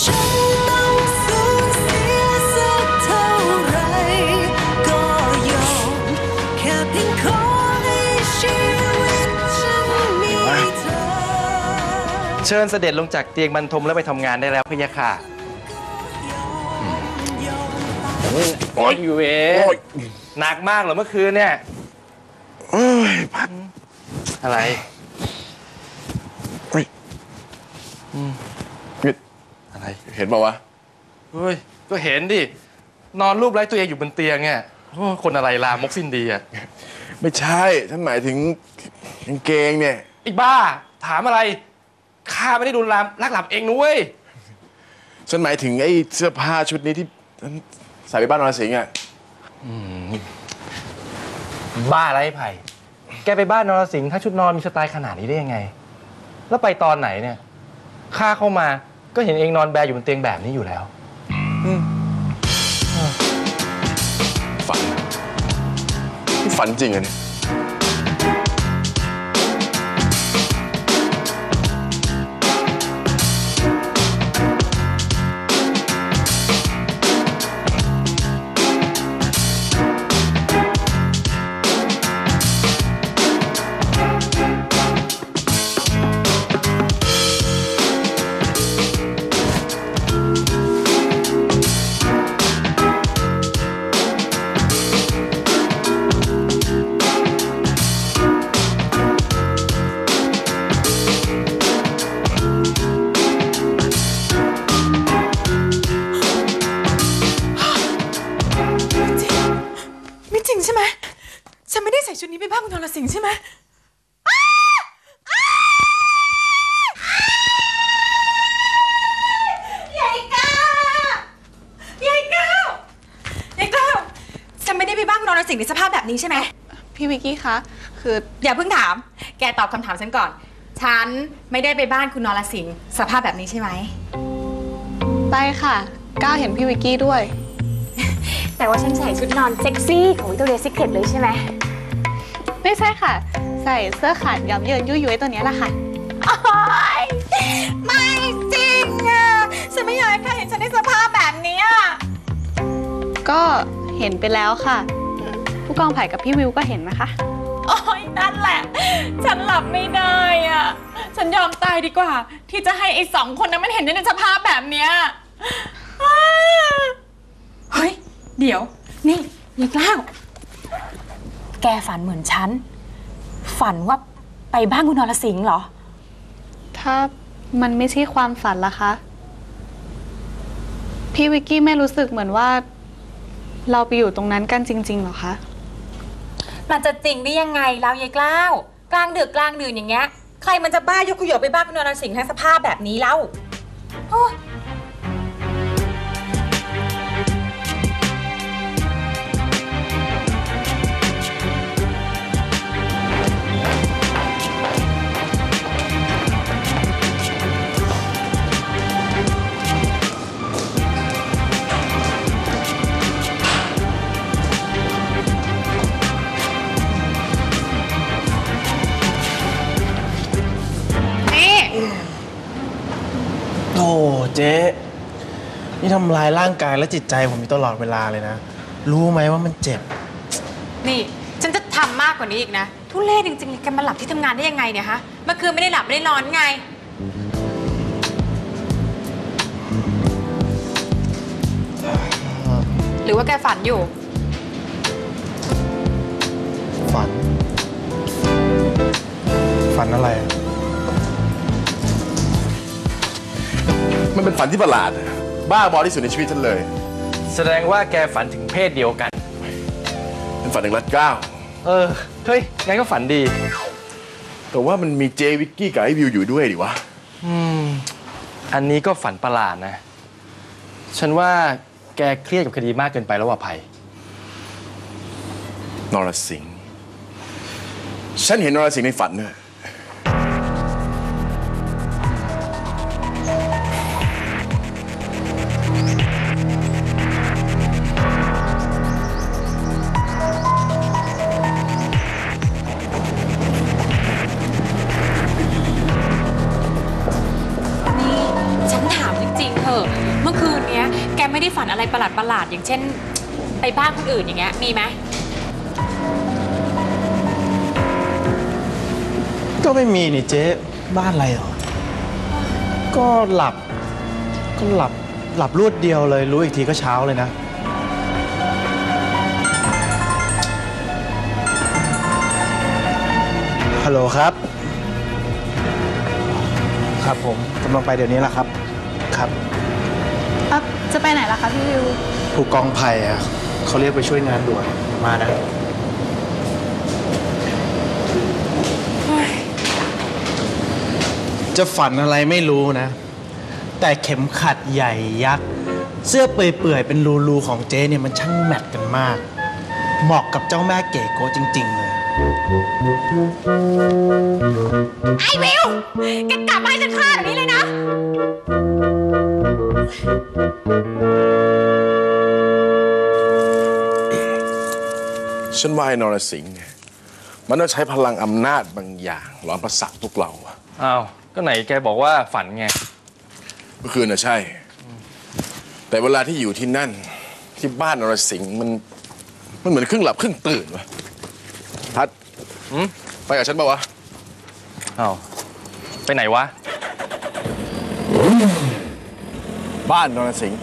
ฉันต้องสูญเสียสักเท่าไหรก็ยอมแค่เพียงขอให้ชีวิตฉันมีเธอเชิญเสด็จลงจากเตียงบรรทมแล้วไปทำงานได้แล้วพะยะค่ะโอ๊ยอยู่เอโอ๊ย หนักมากเหรอเมื่อคืนเนี่ย เอ้ยพัดอะไร เฮ้ยนี่ อะไร เห็นป่าวะ เฮ้ย ก็เห็นดิ นอนรูปไร้ตัวเองอยู่บนเตียงเนี่ยโอ้คนอะไรลามกสิ้นดีอะ ไม่ใช่ท่านหมายถึงกางเกงเนี่ย ไอ้บ้า ถามอะไร ข้าไม่ได้โดนลามลักหลับเองนุ้ย ฉันหมายถึงไอ้เสื้อผ้าชุดนี้ที่ใส่ไปบ้านนรสิงห์อะบ้าอะไรไอ้ไผ่ แกไปบ้านนรสิงห์ถ้าชุดนอนมีสไตล์ขนาดนี้ได้ยังไง แล้วไปตอนไหนเนี่ย ข้าเข้ามา ก็เห็นเองนอนแบอยู่บนเตียงแบบนี้อยู่แล้วฝันนี่ฝันจริงเหรอเนี่ย นคุณนรสิงห์ในสภาพแบบนี้ใช่ไหม พี่วิกกี้คะ คืออย่าเพิ่งถาม แกตอบคำถามฉันก่อน ฉันไม่ได้ไปบ้านคุณนรสิงห์สภาพแบบนี้ใช่ไหม ไปค่ะ ก้าวเห็นพี่วิกกี้ด้วย แต่ว่าฉันใส่ชุดนอนเซ็กซี่ของวิ c ต o เรียซิเ e ตเลยใช่ไหม ไม่ใช่ค่ะ ใส่เสื้อขาดย้ำเยินยุ่ยยุ้ยตัวเนี้ยแหละค่ะ โอ๊ยไม่จริงอะฉันไม่อยากให้ใครเห็นฉันในสภาพแบบนี้อะก็เห็นไปแล้วค่ะ ผู้กองไผ่กับพี่วิวก็เห็นนะคะ โอ๊ยนั่นแหละ ฉันหลับไม่ได้อะฉันยอมตายดีกว่า ที่จะให้ไอ้สองคนนั้นมันเห็นในสภาพแบบเนี้ยอ้าเฮ้ย เดี๋ยว นี่ยายกล้าว แกฝันเหมือนฉัน ฝันว่าไปบ้านคุณนรสิงห์เหรอ ถ้ามันไม่ใช่ความฝันล่ะคะ พี่วิกกี้ไม่รู้สึกเหมือนว่า เราไปอยู่ตรงนั้นกันจริงๆเหรอคะ มันจะจริงได้ยังไงแล้วยายกล้าว กลางดึกกลางดื่นอย่างเงี้ย ใครมันจะบ้ายกขยโยไปบ้านคุณนรสิงห์ทั้งสภาพแบบนี้เล่าโอ๊ย จ๊นี่ทำลายร่างกายและจิตใจผมอยู่ตลอดเวลาเลยนะ รู้ไหมว่ามันเจ็บ นี่ ฉันจะทำมากกว่านี้อีกนะ ทุเรศจริงๆเลยแกมาหลับที่ทำงานได้ยังไงเนี่ยฮะ เมื่อคืนไม่ได้หลับไม่ได้นอนไง หรือว่าแกฝันอยู่ ฝัน ฝันอะไรอะ มันเป็นฝันที่ประหลาด บ้าบอที่สุดในชีวิตฉันเลย แสดงว่าแกฝันถึงเพศเดียวกัน เป็นฝันถึงรัดเกล้า เออ เฮ้ย งั้นก็ฝันดี แต่ว่ามันมีเจวิกกี้กับไอ้วิวอยู่ด้วยดิวะอันนี้ก็ฝันประหลาดนะ ฉันว่าแกเครียดกับคดีมากเกินไปแล้วว่ะไผ่นรสิงห์ ฉันเห็นนรสิงห์ในฝันเนี่ย อย่างเช่น ไปบ้านคนอื่นอย่างเงี้ยมีไหมก็ไม่มีนี่เจ๊บ้านอะไรหรอ ก็หลับ ก็หลับหลับรวดเดียวเลยรู้อีกทีก็เช้าเลยนะ ฮัลโหลครับ ครับผมกำลังไปเดี๋ยวนี้แหละครับ ครับ อะจะไปไหนล่ะคะพี่วิว ผู้กองไผ่อะเขาเรียกไปช่วยงานด่วนมานะ จะฝันอะไรไม่รู้นะ แต่เข็มขัดใหญ่ยักษ์ เสื้อเปื่อยๆ เป็นรูๆของเจ๊เนี่ยมันช่างแมทกันมาก เหมาะกับเจ้าแม่เก๋โกจริง ๆ เลย ไอ้วิวแกกลับมาให้ฉันฆ่าแบบนี้เลยนะ ฉันว่าไอ้นรสิงห์เนี่ยมันต้องใช้พลังอำนาจบางอย่างหลอนประสาทพวกเราอะอ้าว ก็ไหนแกบอกว่าฝันไงเมื่อคืนน่ะใช่ แต่เวลาที่อยู่ที่นั่น ที่บ้านนรสิงห์มัน มันเหมือนครึ่งหลับครึ่งตื่นวะพัดหืม ไปกับฉันปะวะ อ้าว ไปไหนวะ บ้านนรสิงห์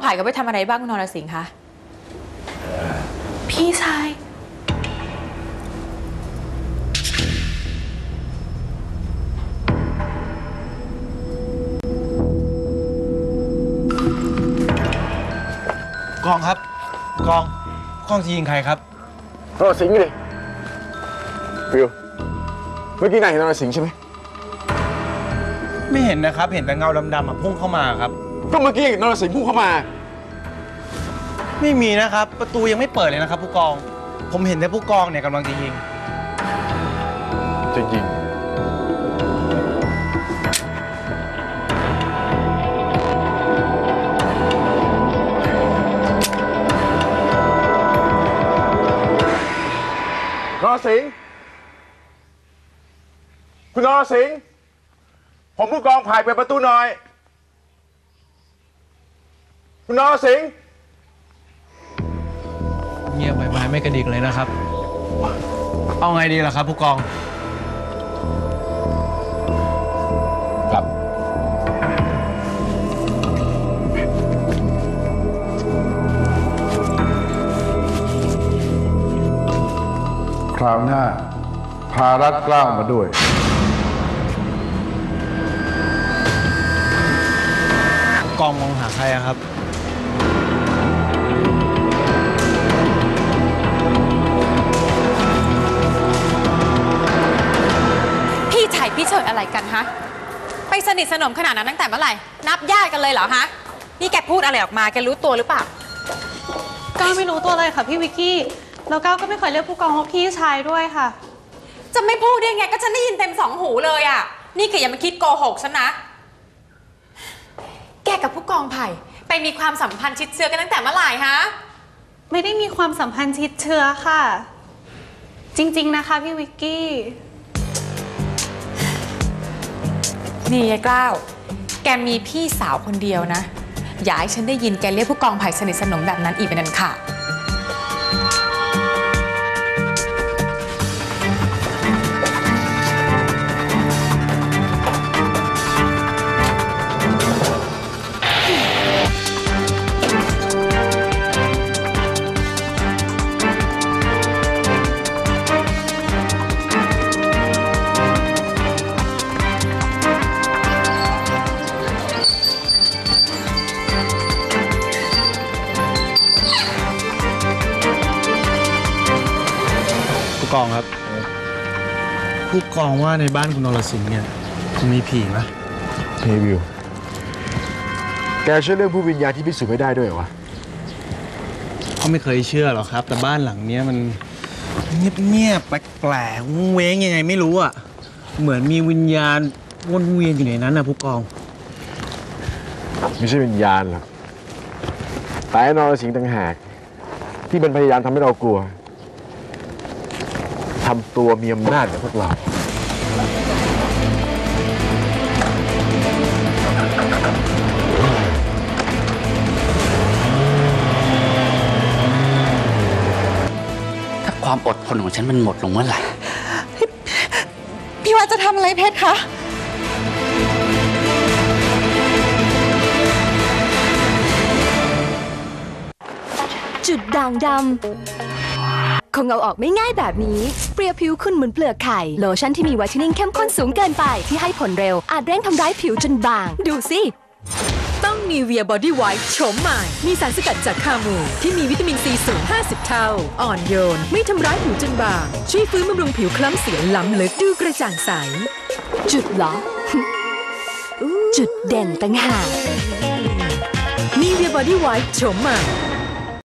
ผู้กองไผ่ก็ไปทำอะไรบ้างคุณนรสิงห์คะ พี่ชาย กองครับ กองกองจะยิงใครครับ นรสิงห์ดิฟิวเมื่อกี้นายเห็นนรสิงห์ใช่ไหมไม่เห็นนะครับ เห็นแต่เงาดำๆอะพุ่งเข้ามาครับ ก็เมื่อกี้นรสิงห์พุ่งเข้ามา ไม่มีนะครับ ประตูยังไม่เปิดเลยนะครับผู้กอง ผมเห็นแต่ผู้กองเนี่ยกำลังจะยิง จะยิง นรสิงห์คุณนรสิงห์ผมผู้กองผ่ายเปิดประตูหน่อย คุณนรสิงห์เงียบไปไม้ไม่กระดิกเลยนะครับ เอาไงดีล่ะครับ ผู้กอง ครับ คราวหน้า พารัดเกล้าวมาด้วย กองมองหาใครอะครับ ฮะ ไปสนิทสนมขนาดนั้นตั้งแต่เมื่อไหร่ นับญาติกันเลยเหรอฮะ นี่แกพูดอะไรออกมา แกรู้ตัวหรือเปล่า ก้าวไม่รู้ตัวเลยค่ะพี่วิกกี้ แล้วก้าวก็ไม่เคยเรียกผู้กองว่าพี่ชายด้วยค่ะ จะไม่พูดได้ไง ก็ฉันได้ยินเต็มสองหูเลยอะนี่แกอย่ามาคิดโกหกฉันนะ แกกับผู้กองไผ่ไปมีความสัมพันธ์ชิดเชื้อกันตั้งแต่เมื่อไหร่ฮะ ไม่ได้มีความสัมพันธ์ชิดเชื้อค่ะ จริง ๆ นะคะพี่วิกกี้ นี่ยายกล้าว แกมีพี่สาวคนเดียวนะ อย่าให้ฉันได้ยินแกเรียกผู้กองไผ่สนิทสนมแบบนั้นอีกเป็นอันขาด กองครับ ผู้กองว่าในบ้านคุณนรสิงห์เนี่ยมีผีไหมเฮยวิว แกเชื่อเรื่องผู้วิญญาณที่พิสูจน์ไม่ได้ด้วยเหรอวะเขาไม่เคยเชื่อหรอกครับ แต่บ้านหลังเนี้ยมันเงียบๆแปลกๆวงเว้งยังไงไม่รู้อะ เหมือนมีวิญญาณวนเวียนอยู่ในนั้นนะผู้กอง ไม่ใช่วิญญาณหรอกแต่ไอ้นรสิงห์ต่างหาก ที่มันพยายามทำให้เรากลัว ทำตัวมีอำนาจกับพวกเรา ถ้าความอดทนของฉันมันหมดลงเมื่อไหร่ พี่ว่าจะทำอะไรเพชรคะ จุดด่างดำ คงเอาออกไม่ง่ายแบบนี้ เปรียบผิวคุณเหมือนเปลือกไข่ โลชั่นที่มี whitening เข้มข้นสูงเกินไปที่ให้ผลเร็ว อาจเร่งทำร้ายผิวจนบาง ดูสิต้อง NIVEA Body White โฉมใหม่ มีสารสกัดจาก camu ที่มีวิตามินซีสูง 50 เท่า อ่อนโยน ไม่ทำร้ายผิวจนบาง ช่วยฟื้นบำรุงผิวคล้ำเสียล้ำลึกดูกระจ่างใส จุดเหรอ จุดเด่นต่างหากนีเวียบอดี้ไวท์โฉมใหม่